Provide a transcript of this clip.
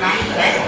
Đấy, đấy.